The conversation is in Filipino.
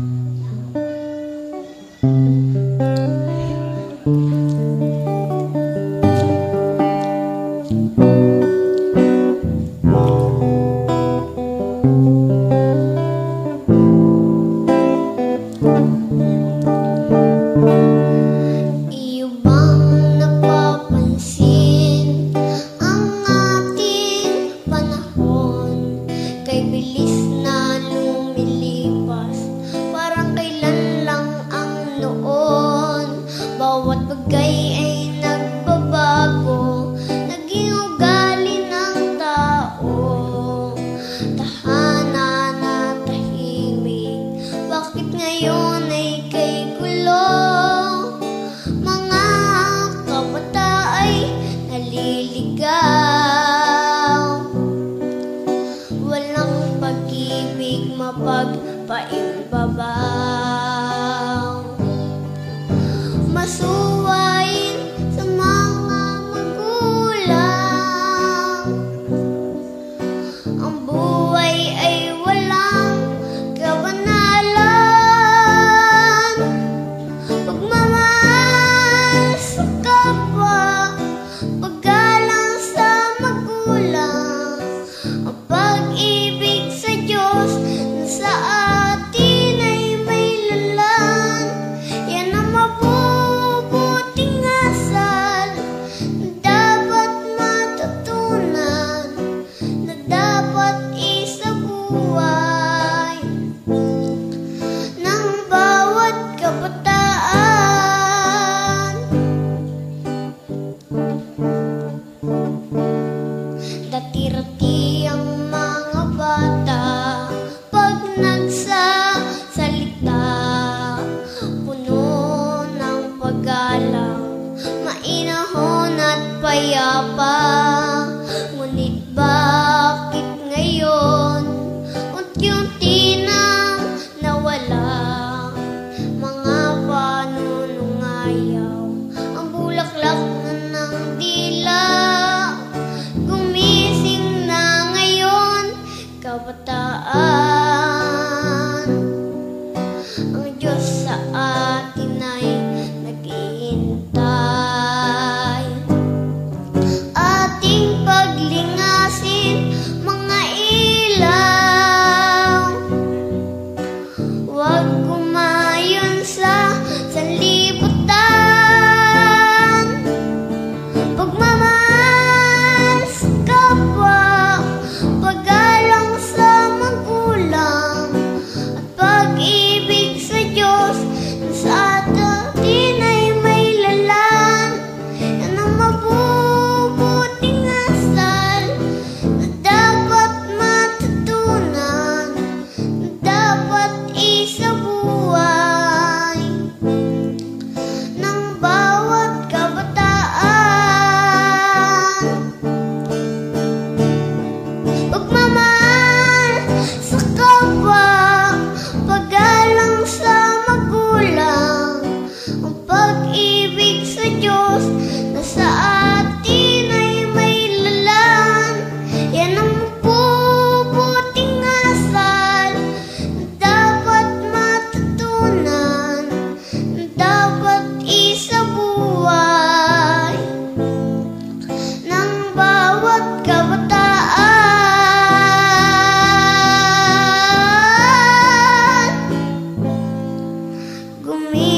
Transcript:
thank you. aking mapagpaimbabaw. Masu Nakikirti ang mga bata pag Puno ng pag-alam, mainahon payapa. Ngunit ngayon, unti-unti na nawala? Mga panunungaya me.